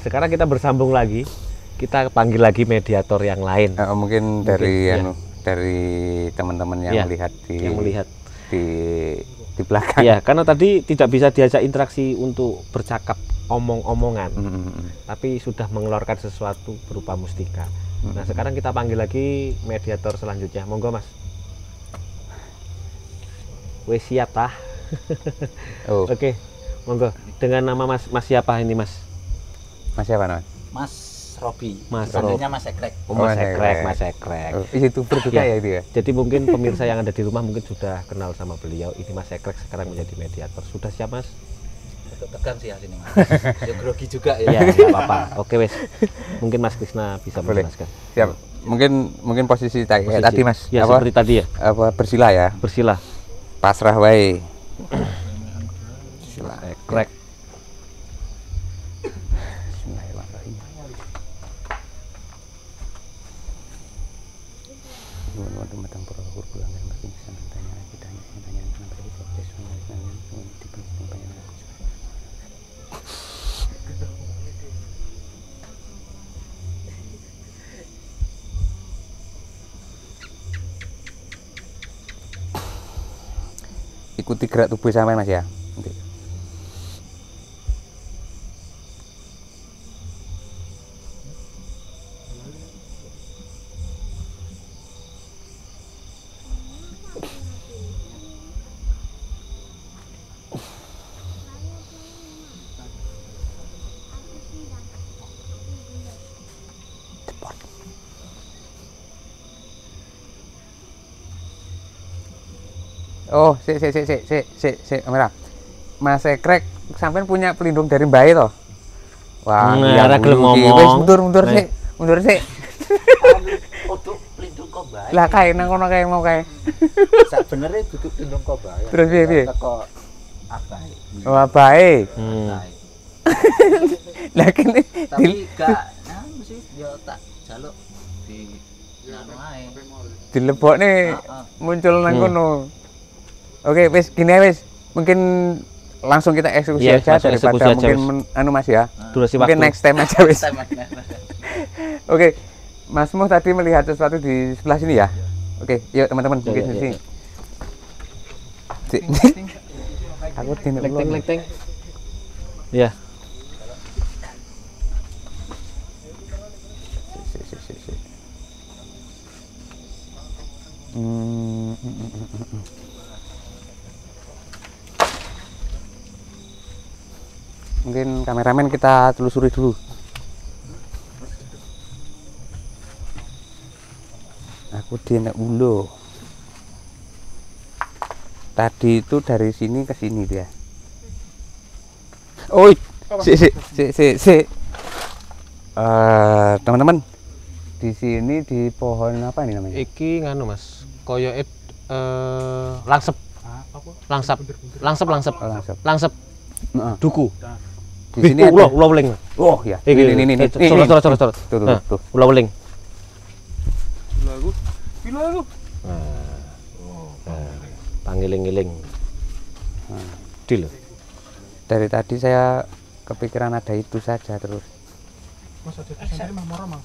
sekarang kita bersambung lagi. Kita panggil lagi mediator yang lain Eh, mungkin dari ya. anu dari teman-teman yang Iya, melihat di yang melihat. di di belakang. Iya, karena tadi tidak bisa diajak interaksi untuk bercakap omong-omongan, Mm, mm, mm. tapi sudah mengeluarkan sesuatu berupa mustika. Nah, sekarang kita panggil lagi mediator selanjutnya. Monggo, Mas. Wes siap tah? Oh, Oke, monggo. Dengan nama Mas Mas siapa ini, Mas? Masih apa namanya? Mas Robi. Mas Panggilnya Mas Ekrek. Oh, Mas Mas Ekrek. Mas Ekrek. Oh, youtuber juga Iya. ya itu ya. Jadi mungkin pemirsa yang ada di rumah mungkin sudah kenal sama beliau. Ini Mas Ekrek sekarang menjadi mediator. Sudah siap, Mas? Agak tegang sih ya sini Mas. ya grogi juga ya. Ya, apa-apa. Oke, wes. Mungkin Mas Krisna bisa Boleh. menjelaskan. Siap. Mungkin mungkin posisi, Posisi. tadi Mas. Ya, apa seperti tadi ya. apa bersila ya. Bersila. Pasrah wae. Mas Ekrek. Bismillahirrahmanirrahim. Nuwun wonten matang para leluhur kula ingkang mesti pisan tanya kita tanya tanya kenapa iki kok tes nanya dipun panjenengan. Ikuti gerak tubuh sampean Mas ya. Oh, si si si si si si si kamera. Mas Ekrek sampean punya pelindung dari Mbak toh? Wah, Hmm, ora dulu gelem ngomong. Wis mundur mundur Nih. sik, mundur sik. Untuk pelindung kok baik. Lah kae nang kono kae mau kae. Sebenarnya duduk pelindung kok baik. Terus piye, piye? Teko apa? Wah, baik. Hmm. Lah kene Tapi di gak anu sih ya tak jaluk di anu ae. dilebokne Heeh. muncul nang Hmm. kono. Oke, wis gini ae, wis. Mungkin langsung kita eksekusi Iya, aja daripada eksekusi aja, mungkin men- anu Mas ya. Durasi Mungkin waktu. next time aja wis. Oke, Mas Muh tadi melihat sesuatu di sebelah sini ya. Oke, yuk teman-teman Ya, mungkin ya, di ya, sini. Sik. Aku dene Lek-teng, lek-teng. Ya. Sik, Mungkin kameramen kita telusuri dulu. Aku di enak ulo. Tadi itu dari sini ke sini dia. Oh, si si si si si. Eh, teman-teman, di sini di pohon apa ini namanya? Iki nganu Mas, koyo eh langsep. Langsap. Langsep, langsep. Oh, langsep. Langsep Heeh. duku. Di sini ulo, ulo weling. Oh ya, ini ini ini. eh, Sorot, sorot, sorot, sorot. Tuh tuh Nah, tuh. Ulo. Gila aku. Pangiling-iling. Dil. Dari tadi saya kepikiran ada itu saja terus. Mas ada mah Mas.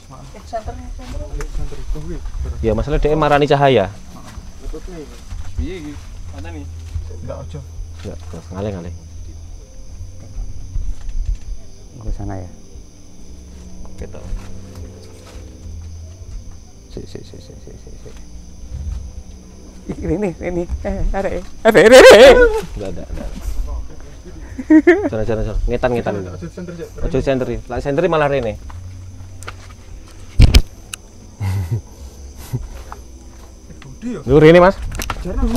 Ya masalah dia marani cahaya. Piye iki? Mana nih? Enggak aja. Ya, terus ngalih-ngalih. Ke sana ya. Gitu. Si si si si si si. si. Ini nih, ini. Eh, ada eh. Ada. Enggak ada, enggak ada. Sana, sana, sana. Ngetan, ngetan. Ojo sentri. Lah sentri malah rene. Ya. Lu rene, Mas. Jarang.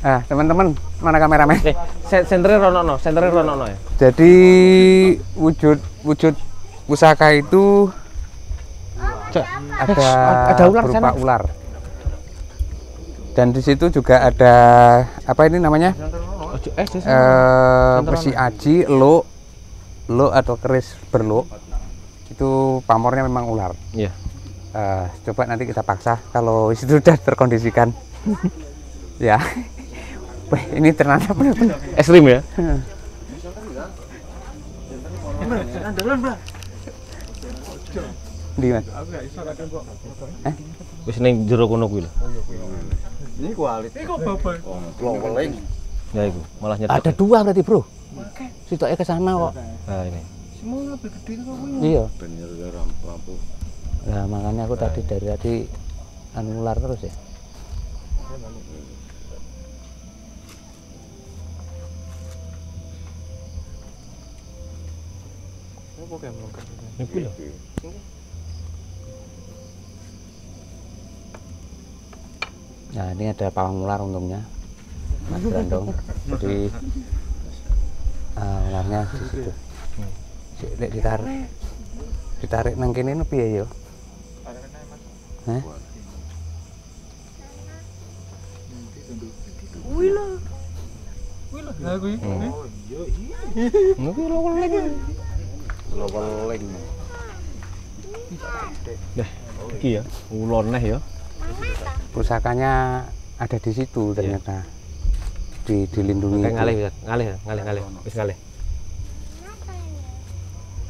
Ah, teman-teman, mana kameramen? Eh, se- sentri ronono, sentri ronono ya. Jadi wujud wujud pusaka itu ada ada ular berupa sana. ular. Dan di situ juga ada apa ini namanya? Ojo, eh. Eh, besi aji, lo, lo atau keris berlo. Itu pamornya memang ular. Iya. Eh, coba nanti kita paksa kalau itu sudah terkondisikan. ya. Wah, ini ternyata benar-benar. Ekstrim ya? Di mas. Wis ning jero kono kuwi lho. Ini kualit. Ini kok babal. Loweling. Ya iku, malah nyetok. Ada dua berarti bro. Sitoknya ke sana kok. Nah, ini. Semua lebih gede. Iya. Bener ya. Nah makanya aku tadi dari tadi anu ular terus ya. Apa kayak melengkap? Niku lho. Nah ini ada pawang ular untungnya. Mas Brandong. Jadi ah, ularnya di situ. Si, lek ditarik ditarik nang kene no piye yo? Hah? Nah, gue. Niku lho lagi. Loweling. Dah, iki ya, ulon neh ya. Pusakanya ada di situ ternyata. Di dilindungi. Kayak ngalih ya, ngalih ya, ngalih ngalih. Wis ngalih.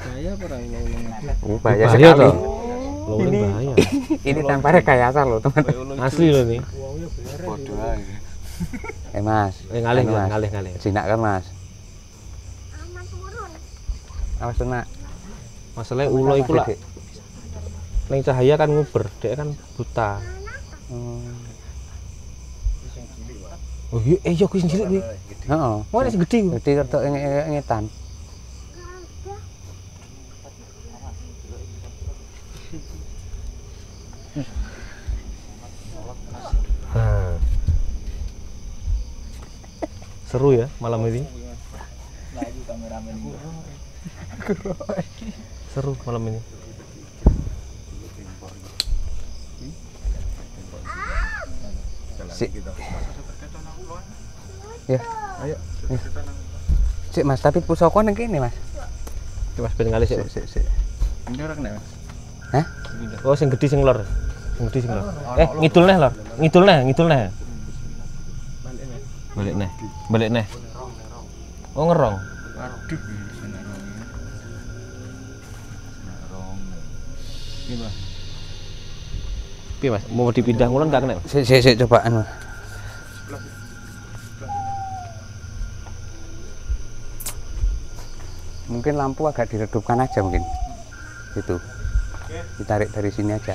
Saya pernah ngomong. Oh, bahaya Bahaya sekali. toh. Lowling bahaya. Ini tanpa rekayasa loh teman-teman. Asli loh nih. Bodoh aja. Eh mas. Eh ngalih Anu, ya, ngalih ngalih. Sinak kan mas. Awas nak. Masalahnya ulo iku lah ning cahaya kan nguber, dia kan buta. Hmm. Oh iya, eh yo kuwi sing cilik kuwi. Heeh. Mau nek kuwi. Jadi kertok ngetan. Nah. Seru ya malam ini. Seru malam ini. Si. Ya. Ayo. Sik Mas, tapi pusaka ning kene Mas. Coba ben ngalih sik. Sik sik. Ini orang kenapa? Hah? Oh sing gedhe sing lor. Sing gedhe sing lor. Eh, ngidul neh lor. Ngidul neh, ngidul neh. Balik neh. Balik neh. Oh ngerong. Waduh. Piye Mas? Mau dipindah ngulon gak kena? Sik sik sik coba anu. Mungkin lampu agak diredupkan aja mungkin. Itu. Ditarik dari sini aja.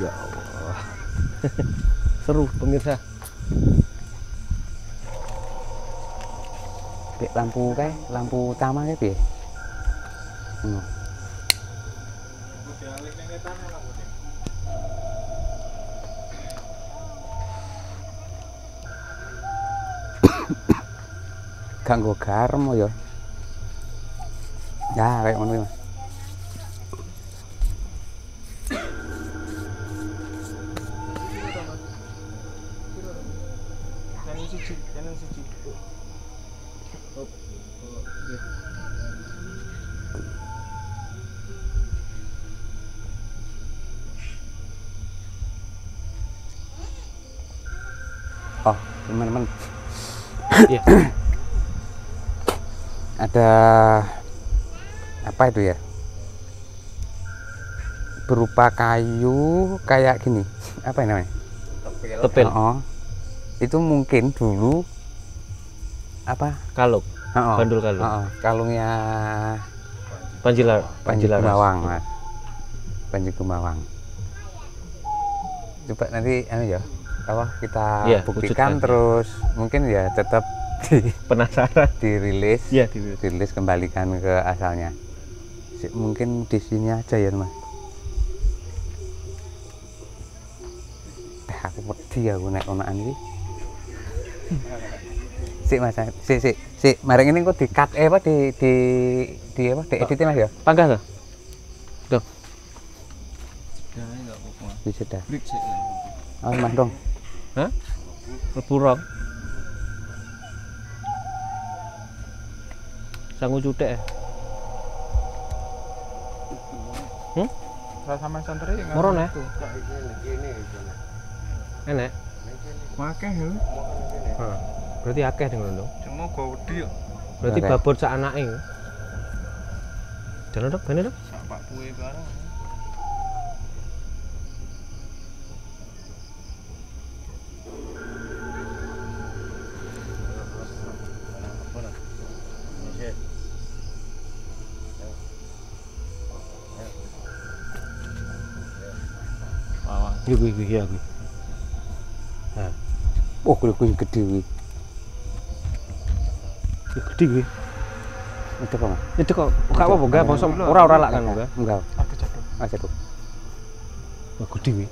Ya Allah. Seru pemirsa. Kayak lampu kayak lampu utama kayak piye? Hmm. Gak nggo garam ya. Ya, kayak ngono Mas. Teman-teman. Iya. Ada apa itu ya? Berupa kayu kayak gini. Apa ini namanya? Tepil, Oh, itu mungkin dulu apa? kalung, Oh, bandul kalung. oh, kalungnya Panjilar, Panji Panjilaras. Gumawang, Mas. Panji Gumawang. Coba nanti anu ya, apa kita Iya, buktikan wujudkan, terus mungkin ya tetap di, Penasaran? dirilis, Iya, di dirilis kembalikan ke asalnya. Si- Mungkin di sini aja ya, Mas. Eh, aku wedi aku naik onaan iki. Sik Mas, sik sik sik, mari ini kok di cut eh apa di di di apa di editnya Mas ya? Pangkas tuh. Dong. Ya, ini. Bisa dah. Break sih. Oh, Mas dong. Hah? Lepurong. Sangu cutek. ya? Hmm? Rasa mas santri nggak Moro, Nek? itu. Enek. Makeh ya. Heeh. Berarti akeh ning ngono. Cuma gede ya. Berarti babon sak anake. Jalan dok, bener dok. Sak pak kue bareng. Iya, iya, iya, iya. Oh, kuwi kuwi gede kuwi. Gede kuwi. Itu kok? Itu kok gak apa-apa, gak bosok ora ora lak kan enggak. Enggak. Aku jatuh. Aja tuh. Gede kuwi.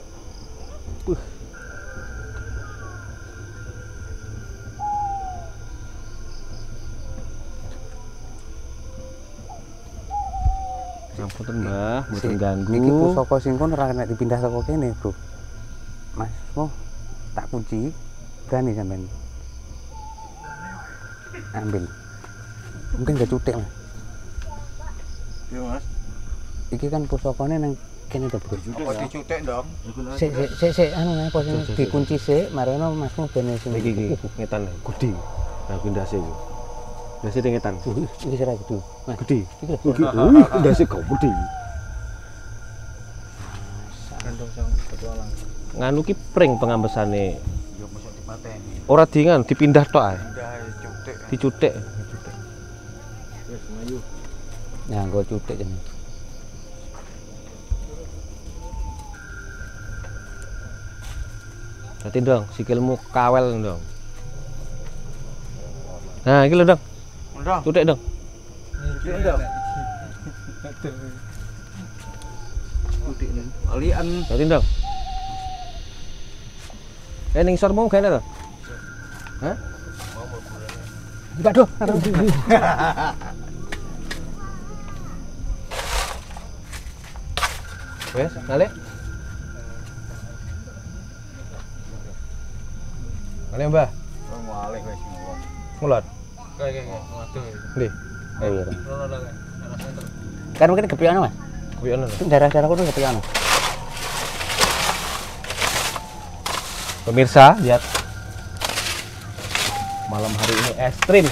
Mboten ganggu. Iki pusaka sing kono ora kena dipindah saka kene, Bro. Mas, mau tak kunci. Berani sampean. Ambil. Mungkin gak cutek, Mas. Iya mas. Iki kan pusakane nang kene to, Bro. Apa dicutek dong? Sik sik sik sik anu ae posisi dikunci sik, marono Masmu bene sing Iki iki ngetan gede. Nah, pindah sih. Pindah sih ngetan. Uh, iki sira gitu. Mas, Gede. iki uh, sih kau gede. Nganu ki pring pengambesane. Yo mesti dipateni. Ora dingan dipindah tok ae. Pindah cutek. Dicutek. Wes maju. Ya, nggo cutek jeneng. Berarti dong, sikilmu kawel dong. Nah, iki lho dong. Dong. Dong. Nih. Alian. Berarti dong. Eh ning sormu gak to? Hah? Wes, ngale. Ngale, Mbah. Kayak kayak waduh. Ndi? Oh iya. Kan. Mungkin Mas. Darah-darah Pemirsa, lihat. Malam hari ini ekstrim.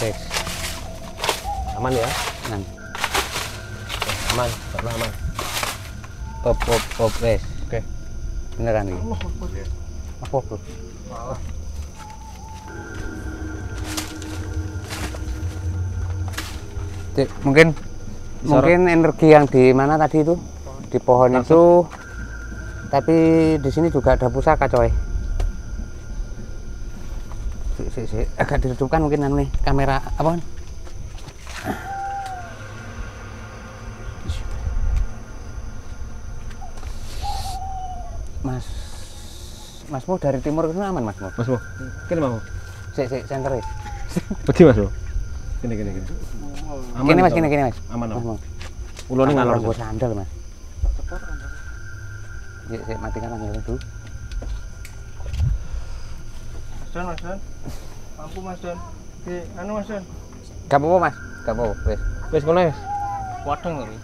Seks. Aman ya? Nang. Aman, karena aman. Pop pop pop wes. Oke. Beneran iki. Apa, Bro? Cik, mungkin mungkin energi yang di mana tadi itu di pohon itu tapi di sini juga ada pusaka coy si, si, si. agak diredupkan mungkin nih kamera apa mas masmu dari timur itu aman masmu Mas Mo. Kene mau. si si center ya Pergi Mas Mo. Kene kene kene. gini mas insya gini Allah. gini mas Aman mas aman. mau Ulone ngalor. gue sandal mas ya, saya matikan sandal dulu Mas Don, Mas Don. Mampu Mas Don. Oke, anu Mas Don. gak apa-apa mas gak apa-apa wes Wes kono wes. Wadon kali.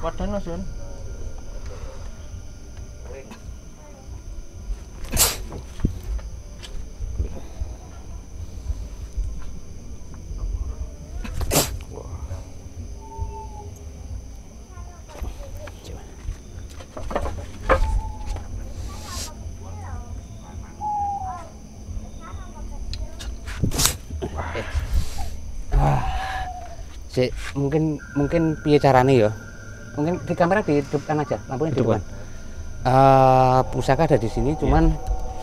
Wadon Mas Don. Si mungkin mungkin piye carane ya mungkin di kamera dihidupkan aja lampunya Hidupkan. dihidupkan Eh, pusaka ada di sini cuman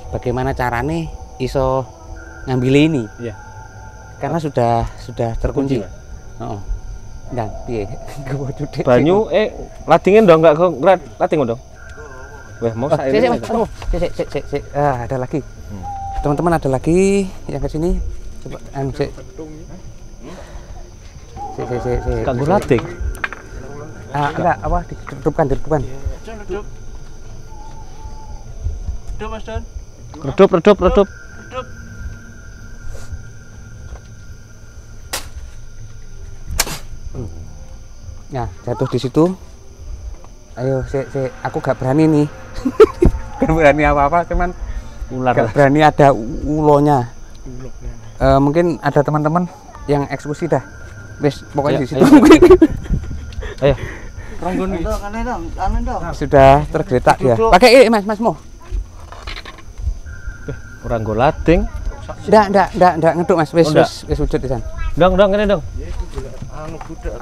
bagaimana carane iso ngambil ini Iya. karena sudah sudah terkunci oh dan piye gue cudik Banyu eh ladingin dong enggak kok lading dong. Weh, mau Oh, saya sik, sik, sik, sik, sik, sik, sik. Ah, ada lagi. Hmm. Teman-teman ada lagi yang ke sini. Coba anu sik. Kanggo lading. Ah, enggak, apa didudupkan. Don, duduk. Duduk Mas Don. Redup, redup, redup. Nah, jatuh di situ. Ayo, si, si, aku gak berani nih. gak berani apa-apa, cuman Ular. gak berani ada ulonya. Eh, mungkin ada teman-teman yang eksekusi dah. Wes, pokoknya Ayo, di situ ayo. Ayo. Ronggon sudah tergeletak dia. Pakai eh, Mas, Mas Mo. Orang golating. Ndak, ndak, ndak, ndak ngeduk Mas. Wes, wes, wes wujud di sana. Dong, dong, ini dong. Anu lho budak.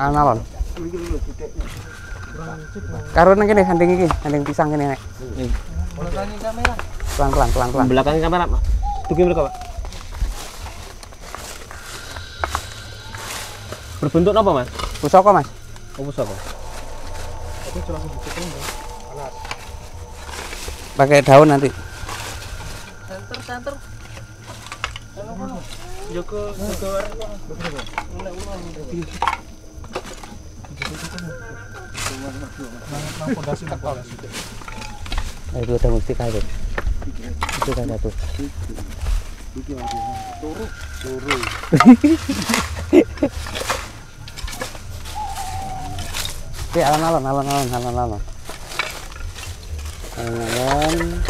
Karo nang kene handing iki, handing pisang kene nek. Belakangin kamera. Pelan-pelan, pelan-pelan. Belakang kamera, Pak. Tuki mereka, Pak. Berbentuk apa, Mas? Pusaka, Mas. Oh, pusaka. Pakai daun nanti. Center, center. Joko Joko Nah, itu ada mustika itu. Itu kan satu. Oke, alon-alon, alon-alon, alon-alon. Alon-alon.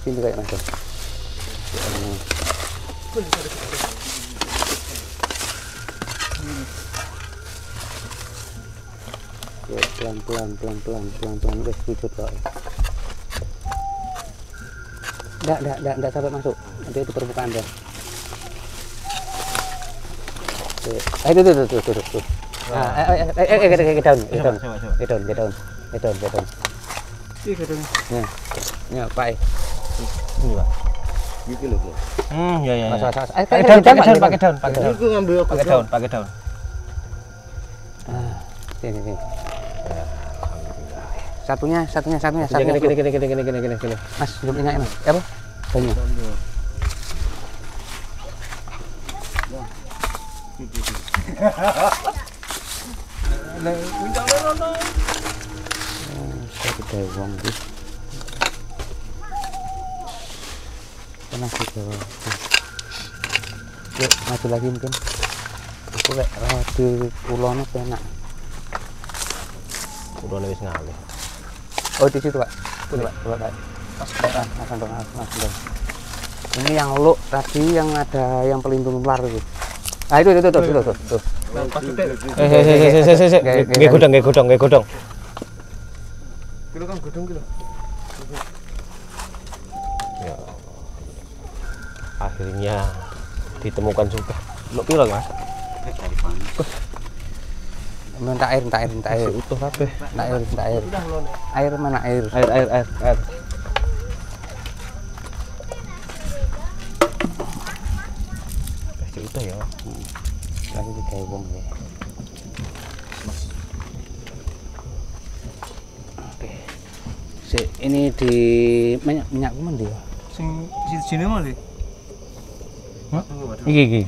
Sini kayak macam. Ya, pelan-pelan, pelan-pelan, pelan-pelan. Wes, wujud kok. Enggak, enggak, enggak, enggak sampai masuk. Nanti itu permukaan dia. Eh, itu, itu, itu, itu, itu, itu. Ah, eh, eh, eh, eh, ke daun, ke daun, ke daun, ke daun, ke daun, ke daun. Iki gedung. Ya, ya, Pak. Ini, Pak. Gitu loh, Bro. Hmm, ya, ya. Mas, ya. mas, mas. Eh, Pakai ke daun, daun, pakai Pak, daun, ke pakai daun, pakai daun. Ngambil apa? Pakai daun, pakai daun. Ah, sini, sini. Satunya, satunya, satunya, satunya. gini, gini, gini, gini, gini, gini, gini, gini. Mas, belum ingat, Mas. Apa? Banyak. Saya lagi mungkin. Aku lek di pulau enak. Udah wis ngalih. Oh di situ pak, pak, coba pak. Anton, mas, mas, Anton. Ini yang lu tadi yang ada yang pelindung ular itu. Ah itu itu itu itu itu. itu. Nggih godong, nggih. Kilo kan kilo. Ya. Akhirnya ditemukan juga. Lo piro, Mas? Minta air, minta air, minta air, utuh kabeh. minta air, minta air. Air mana air? Air, air, air, air. Masih utuh ya. Oke. Si, ini di minyak minyak mandi ya. Sing si sini mau sih. Iki iki.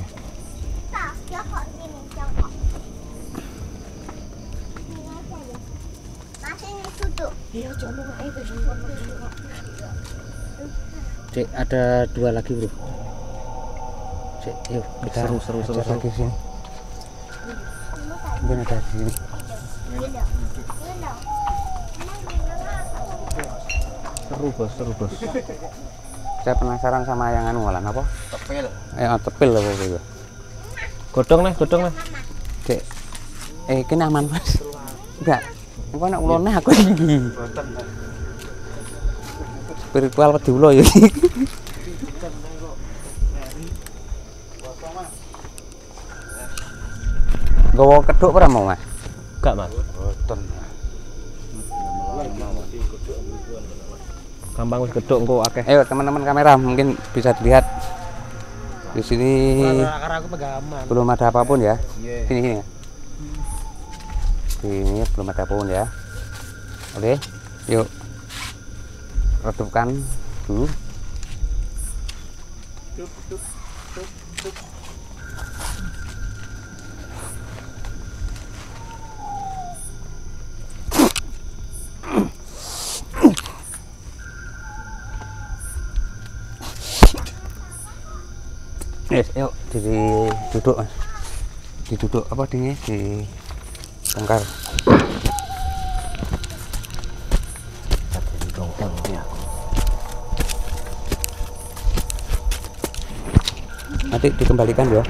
Cek ada dua lagi bro. Cek yuk kita seru seru seru, seru. lagi sini. Di sini. Seru, Bos, seru, Bos. Saya penasaran sama yang anu ngalan apa? Tepel. Eh, tepil apa itu? Godong nih, godong nih. Cek, eh, ini aman mas? Enggak. Engko anak ulone aku iki. Spiritual wedi ulo ya. Gowo keduk ora mau, Mas? Enggak, Mas. Boten. Gampang wis gedhok engko akeh. Ayo teman-teman kamera mungkin bisa dilihat di sini belum ada apa pun ya. Iya. Sini sini. Sini belum ada apa pun ya. Oke, yuk redupkan dulu. Yes, yuk jadi duduk mas. diduduk apa di di ya. nanti dikembalikan ya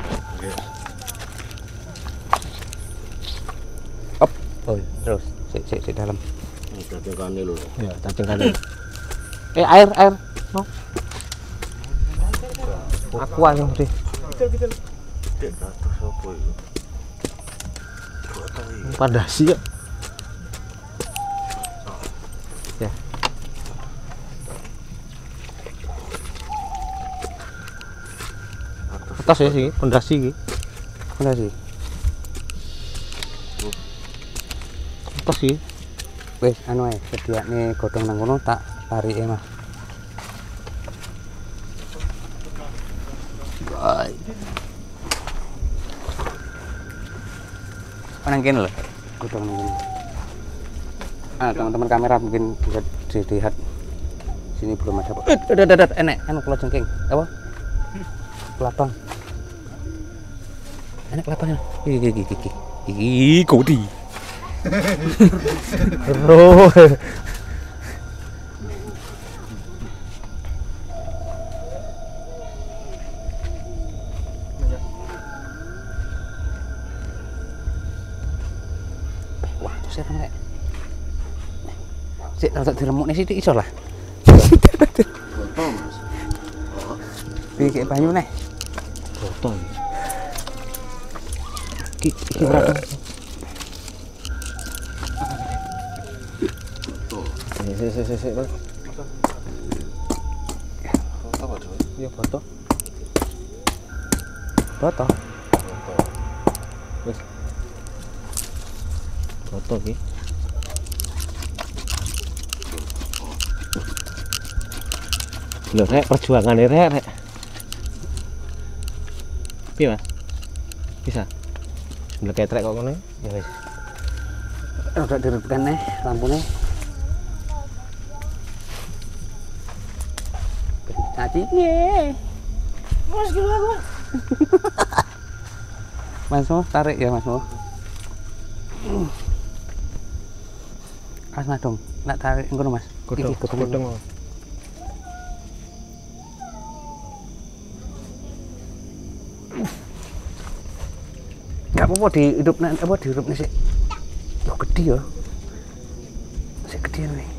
op oh terus si si si dalam Ya, cacing kan. eh air air aku aja deh Pada sih ya. ya Atas ya sih, pondasi iki. sih Atas sih. wes anu ae sediakne godhong nang kono tak tarike mah Oh, nang kene lho godhong kene ah teman-teman kamera mungkin bisa dilihat sini belum ada eh ada ada ada enek anu kula jengking apa kelabang enek kelabangnya iki iki iki iki kodi Ro. Saya rek. Sik rada diremukne sithik iso lah. Banyu neh. Berapa? Si si si si. Mas. Iya foto. Foto. Foto iki. Lho rek perjuangan rek rek. Piye Mas? Bisa. Sebelah ketrek kok ngono ya wis. Rada diredupkan neh lampune. Tadi ye. Mas gila aku. Mas Mo, tarik ya Mas Mo. Mas Madong, nak tarik ngono Mas. Godhong, godhong. Gak apa-apa di hidup apa di hidup sih. Oh gede ya. Sik gede nih.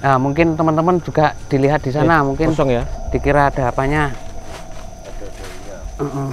Nah, mungkin teman-teman juga dilihat di sana, Eh, mungkin kosong ya. dikira ada apanya. Heeh. Wah,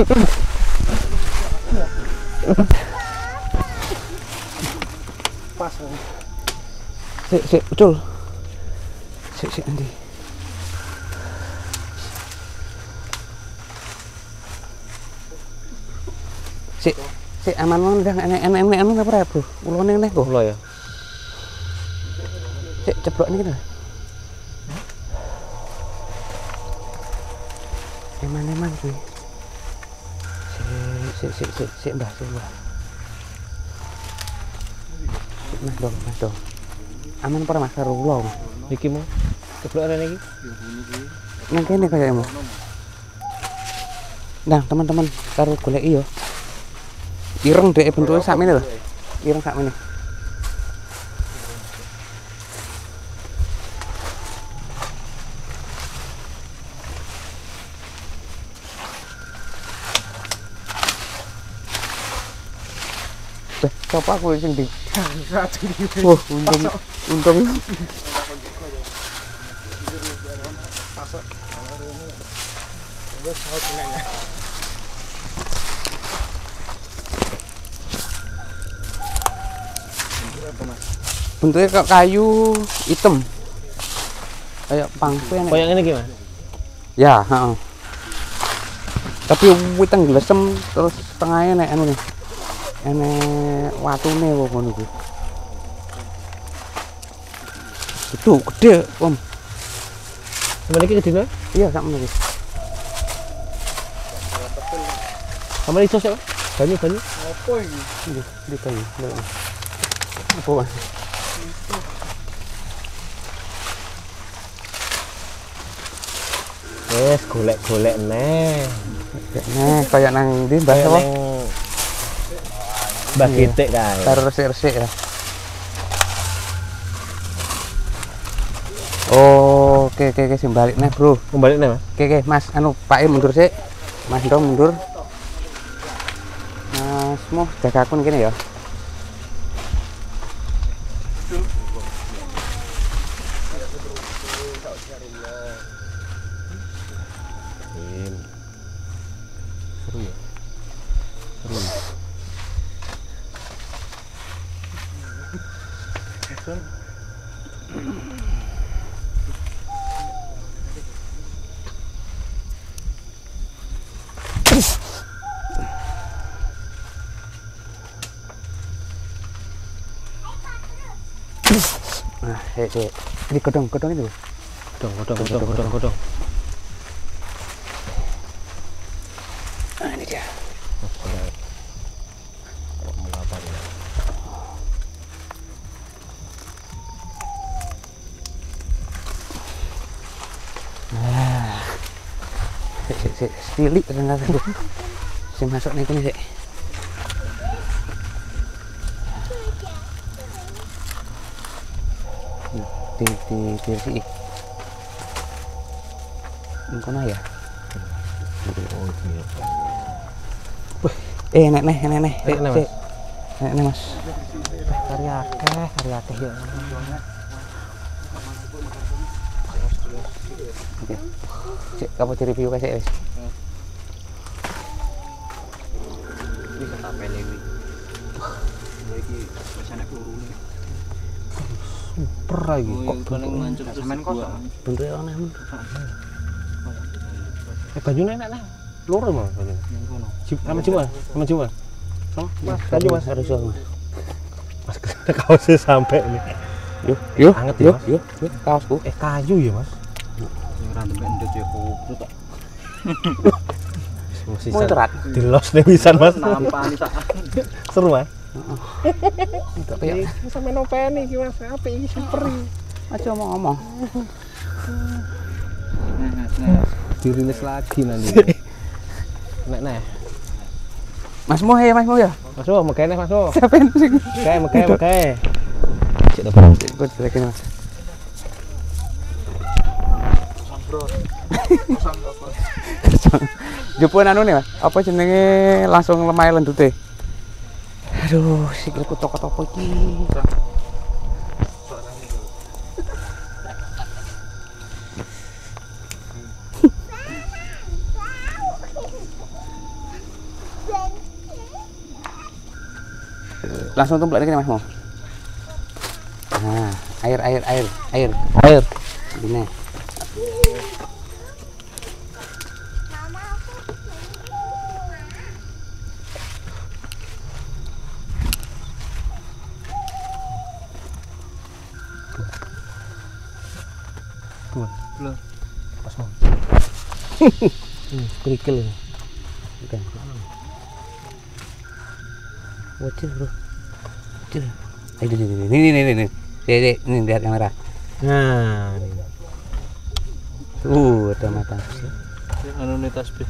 Pas. Sik, sik, betul. Sik, sik nanti. Sik, sik aman mon udah enek enek enek anu apa ya, Bro? Ulone nek kok. Ya. Sik ceblok nih kita. Eman-eman kuwi. Sik, sik, sik, sik, Mbah, sik, Mbah. Mas dong, Mas dong. Aman apa Mas karo kula, Mas? Iki mau. Ceblok rene iki. Nang kene kayaknya. Nah, teman-teman, karo golek iyo. Ireng dek bentuknya sak ini loh. Ireng sak ini. Coba aku sing di. Wah, untung untung. Bentuknya kayak kayu hitam. Kayak pangku enek. Kayak ini gimana? Ya, heeh. Tapi witeng glesem terus tengahnya nek anu nih. Enek watune kok ngono kuwi. Itu gede, Om. Sama ini gede Iya, sak meneh. iki. Sama ini sos ya? Banyu, banyu. Apa ini? Ndi kayu. Apa, Mas? Wes, golek-golek neh. Nah, kayak nang ndi Mbah Mbah Iya. Gitik kae. Taruh resik-resik ya. Oh, oke oke oke sing balik nih, Bro. Kembali nih, Mas. Oke, oke, Mas, anu Pak E mundur sih. Mas Dong mundur. Mas mau jaga akun gini ya. Im. Seru ya? Seru. ya? Nah, eh, eh. Ini godong, godong itu. Godong, godong, godong, godong, godong. Nah, ini dia. Ini? Stilik ternyata. Si masuk nih kini sik. Di, di, di, di, di. Mengkono ya? Eh, nek nih, nek nih. Sik, Nek, nek, sik. Nek nih, Mas. Karya akeh, karya akeh ya. Oke. Sik, kamu di review kasih. Iki wis enek pelurune. Kok Sampean kosong. Bentuknya aneh. men. Eh, bajunya enak. Loro Mas bajunya. Yang kono. Jim- Sama Juma, sama Juma. Sama Mas, baju Mas. Harus dong, Mas. Mas kaosnya sampai nih. Yuk, yuk, Anget ya, yuk, yuk, yuk, kaosku. Eh, kayu ya, Mas. Rada pendek ya kudu tak. Masih Mau terat. Di los nih pisan, Mas. Seru, Mas. Ya, Sampai nopeni iki, Mas. Apa iki super iki? aja ngomong-ngomong. Nah, nah. Dirilis lagi nanti. Nek nek. Mas Mo ya, Mas Mo ya. Mas oh, megene Mas oh. Siapa yang sing? Mekae, mekae, mekae. Cek to barang. Gue jelekin, Mas. Jepun anu nih, Mas. Apa jenenge langsung lemah lendute? Aduh, sikilku toko-toko iki. Langsung tumplak ini Mas Mo. Nah, air air air air Air. ini. Mama aku Belum. Pas mau. Hmm, kerikil ini. Bukan. Wajib bro. Wajib. Ayo ini ini ini ini ini. Ini ini lihat kamera. Nah, ini. Tuh ada mata. Anu nih tasbih.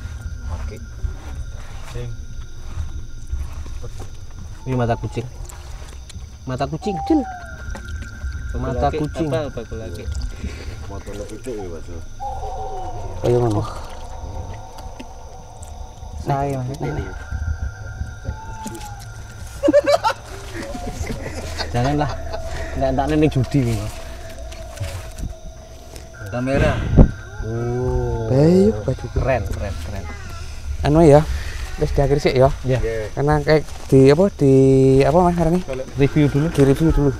Ini mata kucing. Mata kucing kecil. Mata Laki, kucing. Apa bakul lagi? Kayak ngono. Saya Mas. Nih, nih. Janganlah. Nggak entak ini judi gitu. kamera Oh. Ayo baju Keren, keren, keren. anu ya wis diakhiri sih ya Ya, karena kayak di apa di apa mas hari ini review dulu. di review dulu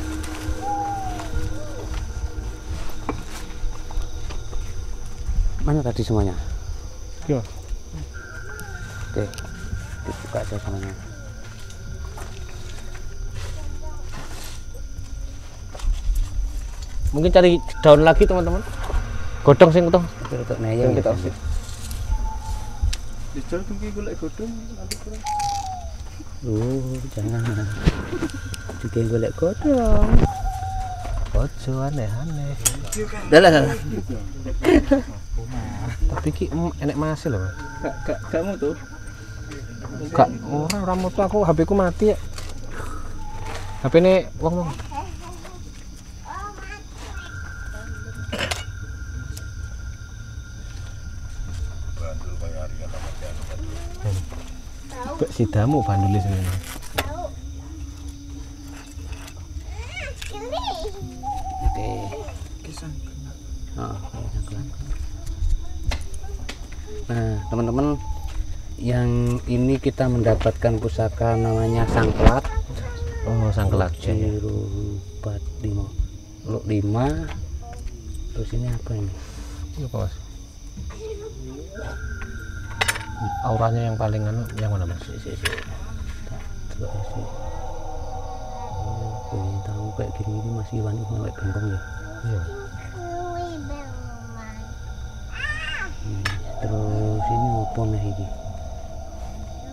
mana tadi semuanya Yo. Oke dibuka aja semuanya Mungkin cari daun lagi teman-teman. Godong sing tuh. Oke, untuk naya Yang ya. kita tuh golek nanti kurang. uh jangan bikin golek godong Ojo aneh-aneh. dah lah dah lah. Tapi ki enek masih loh. Gak gak mau tuh. Gak, orang orang moto aku HP ku mati ya. HP ini wong wong. Mbak si damu bandulis ini. Ini. oke Oh, ya, sangkulan. nah teman-teman yang ini kita mendapatkan pusaka namanya sangklat Oh, sangkelat ya. Zero empat lima. Lu lima. Terus ini apa ini? Ini apa mas? Auranya yang paling anu yang mana mas? si si si. Oh pengen tahu kayak gini ini masih Iwan itu kayak gembong ya? Iya. Hmm, terus ini apa nih ini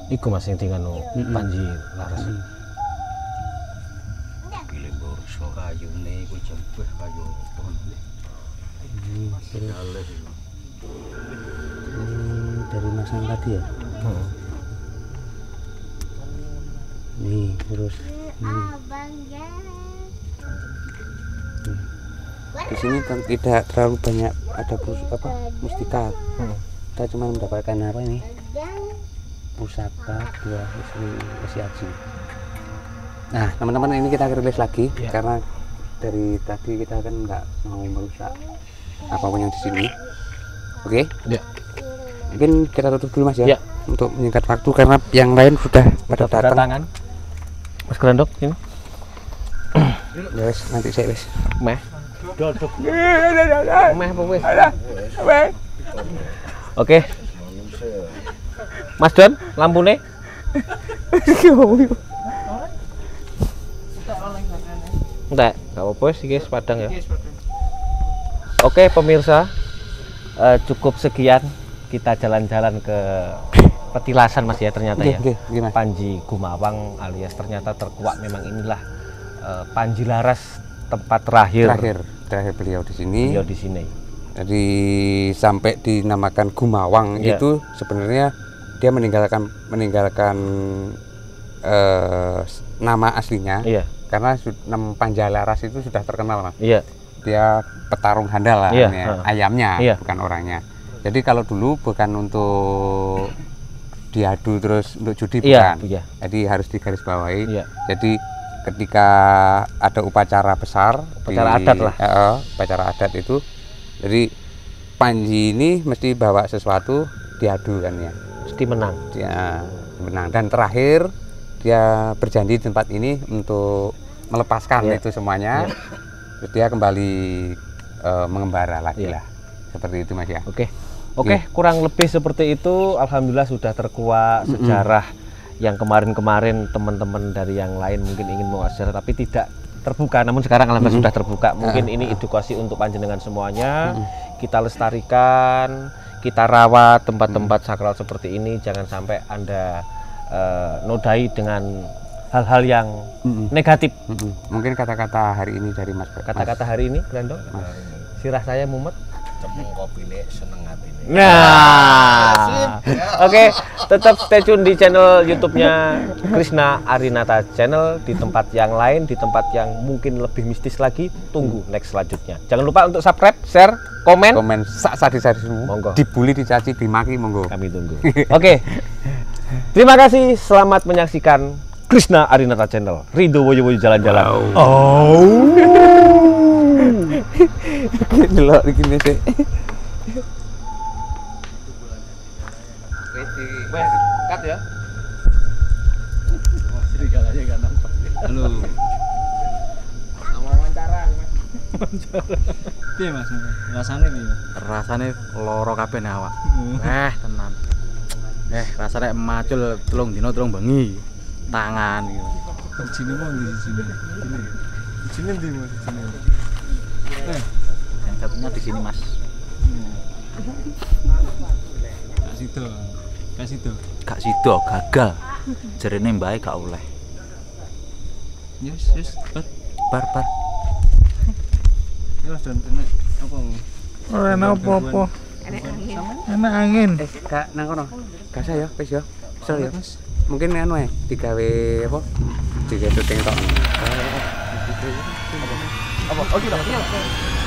Iku mas yang tinggal no Mm-mm. Panji Laras. Hmm. pilih borso kayu nih gue jempeh kayu ini dari masang tadi ya Hmm. nih terus Jared. di sini kan tidak terlalu banyak ada apa mustika Hmm. kita cuma mendapatkan apa ini pusaka dua istri Esi Aji nah teman-teman ini kita rilis lagi Ya. karena dari tadi kita kan nggak mau merusak apa pun yang di sini oke Ya. mungkin kita tutup dulu mas ya, Ya. untuk menyingkat waktu karena yang lain sudah pada datang tangan. Mas Kerandok ini. ya wes nanti saya wes Meh. Meh apa wes? Oke. Mas Don, lampune. Enggak, enggak apa-apa iki wis padang ya. Oke pemirsa, eh, cukup sekian kita jalan-jalan ke petilasan mas ya ternyata ya. Panji Gumawang alias ternyata terkuak memang inilah eh, Panji Laras tempat terakhir, terakhir terakhir beliau di sini beliau di sini. jadi sampai dinamakan Gumawang Iya. itu sebenarnya dia meninggalkan meninggalkan eh, nama aslinya. Iya, karena nama Panjalaras itu sudah terkenal mas. Iya, dia petarung handal lah Iya, ini, ha. ayamnya Iya. bukan orangnya. Jadi kalau dulu bukan untuk diadu terus untuk judi iya, bukan. iya, jadi harus digarisbawahi. Iya. jadi ketika ada upacara besar Upacara adat lah. Eh, upacara adat itu. Jadi Panji ini mesti bawa sesuatu diadu kan ya Mesti menang. dia menang dan terakhir dia berjanji di tempat ini untuk melepaskan Iya. itu semuanya terus dia kembali eh, mengembara lagi Iya. lah seperti itu mas ya Oke, oke, kurang lebih seperti itu. Alhamdulillah sudah terkuak sejarah yang kemarin-kemarin teman-teman dari yang lain mungkin ingin mau sejarah tapi tidak terbuka. Namun sekarang alhamdulillah sudah terbuka. Mungkin ini edukasi untuk panjenengan semuanya. Kita lestarikan, kita rawat tempat-tempat sakral seperti ini. Jangan sampai anda eh, nodai dengan hal-hal yang Mm-mm. negatif. Mm-mm. mungkin kata-kata hari ini dari mas Kata-kata hari ini, Grandong, sirah saya mumet. Cemeng kopi nih seneng hati nih. Nah, oke, tetap stay tune di channel YouTube-nya Krisna Arinata Channel di tempat yang lain, di tempat yang mungkin lebih mistis lagi. Tunggu next selanjutnya. Jangan lupa untuk subscribe, share, komen. komen sak sadis sadis Monggo. dibully dicaci dimaki monggo Kami tunggu. Oke, terima kasih. Selamat menyaksikan Krishna Arinata Channel. Ridho Woyo Woyo jalan-jalan. Delok iki sik. Wes, cut ya. Serigalanya nampak. Halo. Piye Mas? Rasane piye? rasane loro kabeh nek awak. Eh, tenan. Eh, rasane macul telung dina telung bengi. Tangan gitu. Sini mau di sini. Sini ndi Mas? Sini. Yang satunya di sini, Mas. Kasih itu. Kasih itu. Gak sido, gagal. Jerene mbae gak oleh. Yes, yes. Bar. Bar bar. Ya Mas Don, enak apa? Ora enak apa-apa. Enak angin. Eh, Kak, nang kono. Gasa ya, wis ya. Kesel ya. Mas. Mungkin anu ae digawe apa? Digawe syuting tok. Apa? Oh, tidak.